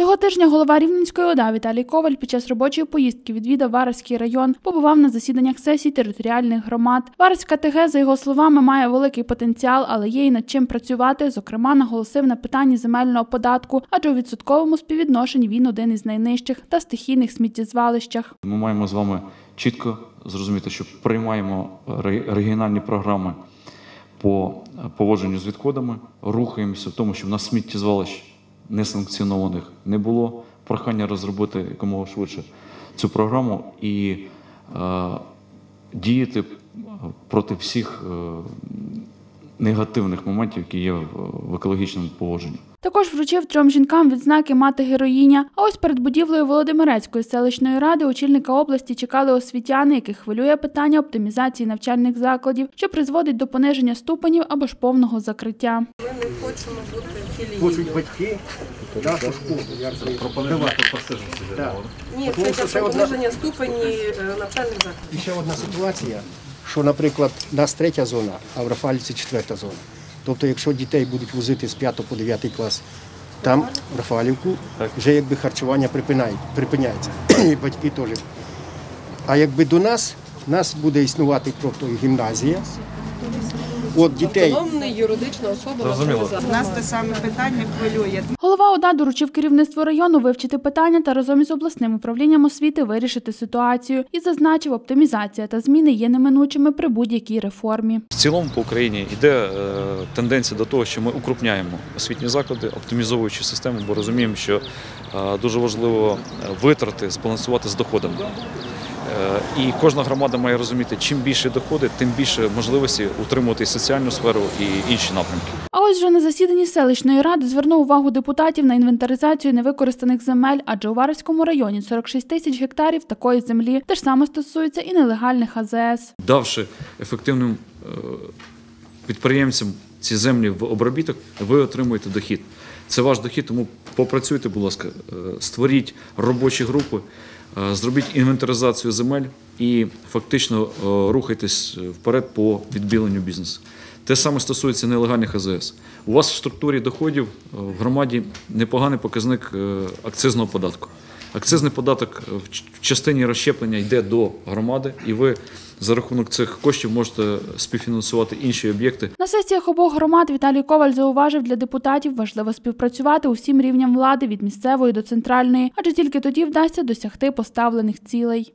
Цього тижня голова Рівненської ОДА Віталій Коваль під час робочої поїздки відвідав Вараський район, побував на засіданнях сесій територіальних громад. Вараська ТГ, за його словами, має великий потенціал, але є й над чим працювати. Зокрема, наголосив на питанні земельного податку, адже у відсотковому співвідношенні він один із найнижчих та стихійних сміттєзвалищах. Ми маємо з вами чітко зрозуміти, що приймаємо регіональні програми по поводженню з відходами, рухаємося в тому, що в нас сміттєзвалищ несанкціонованих не було. Прохання розробити якомога швидше цю програму і е, діяти проти всіх е, негативних моментів, які є в, в екологічному поводженні. Також вручив трьом жінкам відзнаки мати героїня. А ось перед будівлею Володимирецької селищної ради очільника області чекали освітяни, яких хвилює питання оптимізації навчальних закладів, що призводить до пониження ступенів або ж повного закриття. Ми не хочемо бути. Хочуть батьки нашу школу. як би, продавати. Так. Ні, Тому це що для одна- пониження ступені е, навчальних закладів. І ще одна ситуація, що, наприклад, у нас третя зона, а в Рафалівці четверта зона. Тобто, якщо дітей будуть возити з 5 по 9 клас, там, в Рафалівку, вже якби харчування припинає- припиняється. І батьки теж. А якби до нас, у нас буде існувати просто гімназія. От дітей. Автономний юридична особа. Нас те саме питання хвилює. Голова ОДА доручив керівництву району вивчити питання та разом із обласним управлінням освіти вирішити ситуацію і зазначив, оптимізація та зміни є неминучими при будь-якій реформі. В цілому по Україні йде е, тенденція до того, що ми укрупняємо освітні заклади, оптимізовуючи систему, бо розуміємо, що е, дуже важливо е, витрати збалансувати з доходами. Е, І кожна громада має розуміти, чим більше доходи, тим більше можливості утримувати і соціальну сферу і інші напрямки. А ось вже на засіданні селищної ради звернув увагу депутатів на інвентаризацію невикористаних земель, адже у Варварському районі 46 тисяч гектарів такої землі. Те ж саме стосується і нелегальних АЗС. Давши ефективним е, підприємцям ці землі в обробіток, ви отримуєте дохід. Це ваш дохід, тому попрацюйте, будь ласка, е, створіть робочі групи, зробіть інвентаризацію земель і фактично е, рухайтесь вперед по відбіленню бізнесу. Те саме стосується нелегальних АЗС. У вас в структурі доходів е, в громаді непоганий показник е, акцизного податку. Акцизний податок е, в частині розщеплення йде до громади, і ви за рахунок цих коштів можете співфінансувати інші об'єкти. На сесіях обох громад Віталій Коваль зауважив, для депутатів важливо співпрацювати усім рівням влади від місцевої до центральної, адже тільки тоді вдасться досягти поставлених цілей.